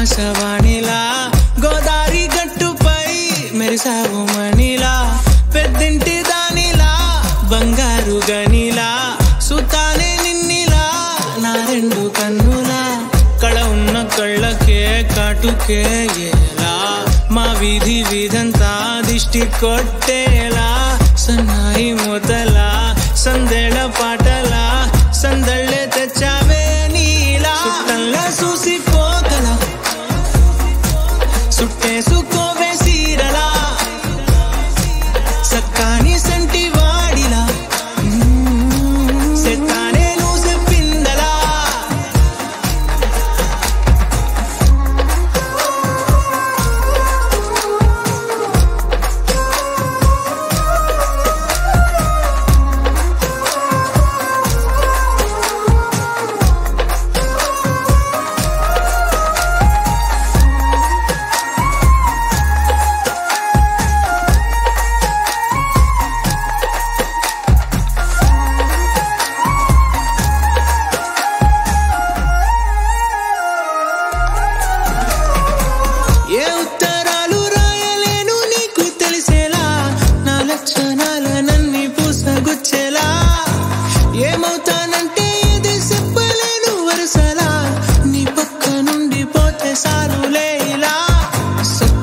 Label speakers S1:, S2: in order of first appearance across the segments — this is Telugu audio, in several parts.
S1: ఆకాశవాణిలా గోదావరి గట్టుపై మెరిసావు మణిలా పెద్దింటి దానిలా బంగారు గనిలా సుతానే నిన్నిలా నా రెండు కన్నులా కళ ఉన్న కళ్ళకే కాటుకే ఎలా మా వీధి విధంతా దిష్టి కొట్టేలా సన్నాయి మూత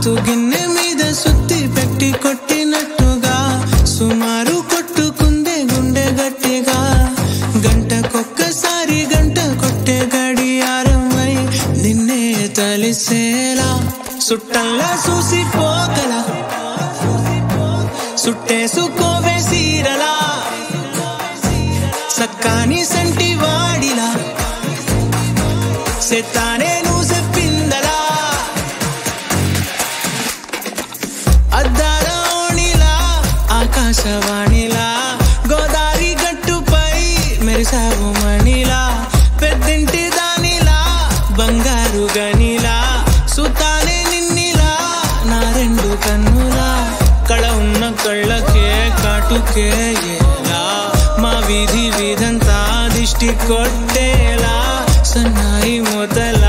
S1: సత్తు గిన్నె మీద సుత్తి పెట్టి కొట్టినట్టుగా సుమారు కొట్టుకుందే గుండె గట్టిగా. గంటకొక్కసారి గంట కొట్టే గడియారమై నిన్నే తలిసేలా. సుట్టల్లా చూసిపోగల సుట్టేసుకోవే సీరలా. సక్కాని సంటి వాడిలా. సెత్తానే ఆకాశవాణిలా గోదావరి గట్టుపై మెరిసావు మణిలా పెద్దింటి దానిలా బంగారు గనిలా సుతానే నిన్నిలా నా రెండు కన్నులా. కళ ఉన్న కళ్ళకే కాటుకే ఎలా మా వీధి వీధంతా దిష్టి కొట్టేలా సన్నాయి మొదల